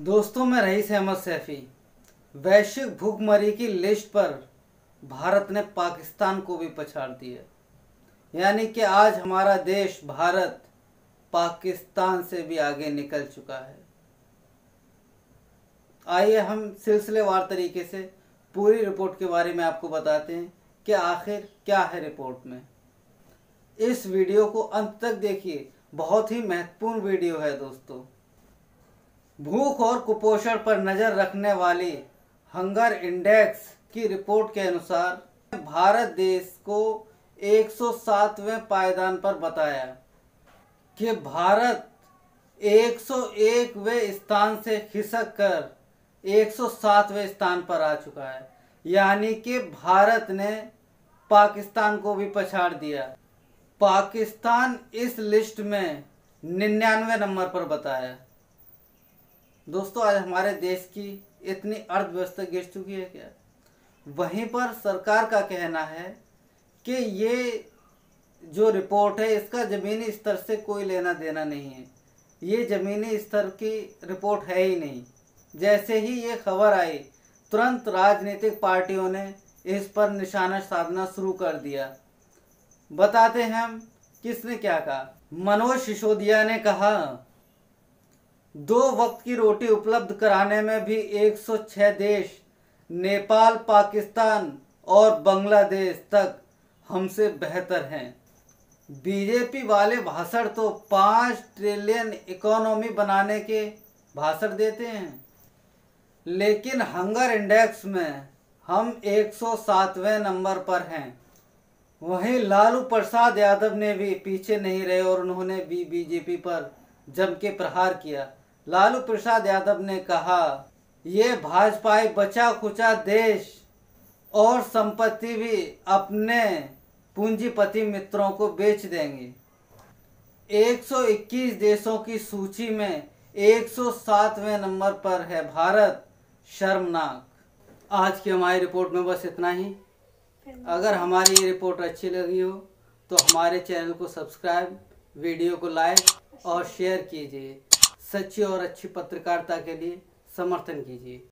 दोस्तों, मैं रईस अहमद सैफी। वैश्विक भूखमरी की लिस्ट पर भारत ने पाकिस्तान को भी पछाड़ दिया। यानी कि आज हमारा देश भारत पाकिस्तान से भी आगे निकल चुका है। आइए हम सिलसिलेवार तरीके से पूरी रिपोर्ट के बारे में आपको बताते हैं कि आखिर क्या है रिपोर्ट में। इस वीडियो को अंत तक देखिए। बहुत ही महत्वपूर्ण वीडियो है दोस्तों। भूख और कुपोषण पर नज़र रखने वाली हंगर इंडेक्स की रिपोर्ट के अनुसार, भारत देश को 107वें पायदान पर बताया कि भारत 101वें स्थान से खिसक कर 107वें स्थान पर आ चुका है। यानी कि भारत ने पाकिस्तान को भी पछाड़ दिया। पाकिस्तान इस लिस्ट में निन्यानवे नंबर पर बताया। दोस्तों, आज हमारे देश की इतनी अर्थव्यवस्था गिर चुकी है क्या? वहीं पर सरकार का कहना है कि ये जो रिपोर्ट है, इसका ज़मीनी स्तर से कोई लेना देना नहीं है। ये ज़मीनी स्तर की रिपोर्ट है ही नहीं। जैसे ही ये खबर आई, तुरंत राजनीतिक पार्टियों ने इस पर निशाना साधना शुरू कर दिया। बताते हैं हम किसने क्या कहा। मनोज सिसोदिया ने कहा दो वक्त की रोटी उपलब्ध कराने में भी 106 देश, नेपाल, पाकिस्तान और बांग्लादेश तक हमसे बेहतर हैं। बीजेपी वाले भाषण तो पाँच ट्रिलियन इकोनॉमी बनाने के भाषण देते हैं। लेकिन हंगर इंडेक्स में हम 107वें नंबर पर हैं। वहीं लालू प्रसाद यादव ने भी पीछे नहीं रहे और उन्होंने भी बीजेपी पर जम के प्रहार किया। लालू प्रसाद यादव ने कहा, ये भाजपाई बचा खुचा देश और संपत्ति भी अपने पूंजीपति मित्रों को बेच देंगे। 121 देशों की सूची में 107वें नंबर पर है भारत। शर्मनाक। आज की हमारी रिपोर्ट में बस इतना ही। अगर हमारी ये रिपोर्ट अच्छी लगी हो तो हमारे चैनल को सब्सक्राइब, वीडियो को लाइक और शेयर कीजिए। सच्ची और अच्छी पत्रकारिता के लिए समर्थन कीजिए।